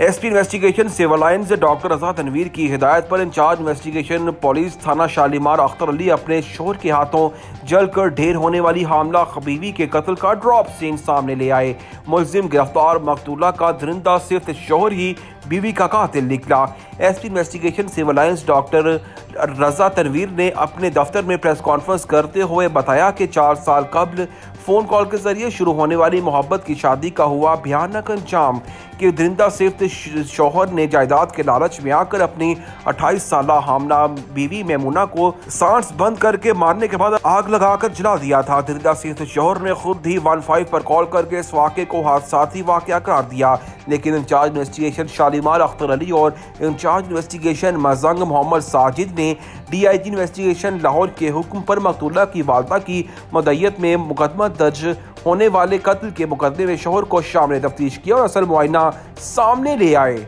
SP investigation Civil Lines doctor Raza Tanveer की हिदायत पर इंचार्ज इन्वेस्टिगेशन पुलिस थाना शालीमार अख्तर अली अपने शोर के हाथों जलकर ढेर होने वाली हामला, खबीबी के कत्ल का ड्रॉप सीन सामने ले आए। मुलिम गिरफ़्तार मकतूला का दरिंदा सिर्फ़ शोहर ही बीवी का कातिल निकला। SP investigation Civil Lines doctor Raza Tanveer ने अपने दफ्तर में प्रेस कॉन्फ्रेंस करते हुए बताया कि चार साल कबल फ़ोन कॉल के ज़रिए शुरू होने वाली मोहब्बत की शादी का हुआ भयानक अंजाम कि दरिंदा सिफ्त शोहर ने जायदाद के लालच में आकर अपनी 28 साल हामला बीवी मेमुना को सांस बंद करके मारने के बाद आग लगाकर जला दिया था। दरिंदा सिफ्त शोहर ने खुद ही वन फाइव पर कॉल करके इस वाक़े को हादसाती वाक़ करार दिया। लेकिन इंचार्ज इन्वेस्टिगेशन शालीमार अख्तर अली और इंचार्ज इन्वेस्टिगेशन मजंग मोहम्मद साजिद ने D I G investigation Lahore के हुक्म पर मकतूला की वालदा की मदैत में मुकदमा दर्ज होने वाले कत्ल के मुकदमे में शोहर को शामिल तफ्तीश किया और असल मुआयना सामने ले आए।